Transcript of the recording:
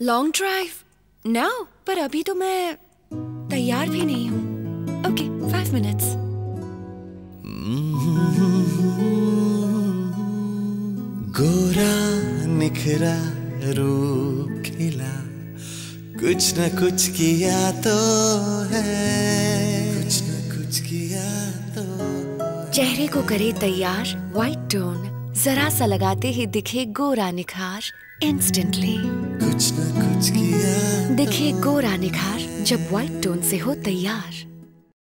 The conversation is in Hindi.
लॉन्ग ड्राइव नाउ पर अभी तो मैं तैयार भी नहीं हूँ। ओके फाइव मिनट्स गोरा निखरा रूप खिला कुछ न कुछ किया तो है। कुछ न कुछ किया तो चेहरे को करे तैयार वाइट टोन जरा सा लगाते ही दिखे गोरा निखार इंस्टेंटली न दिखे गोरा निखार जब व्हाइट टोन से हो तैयार।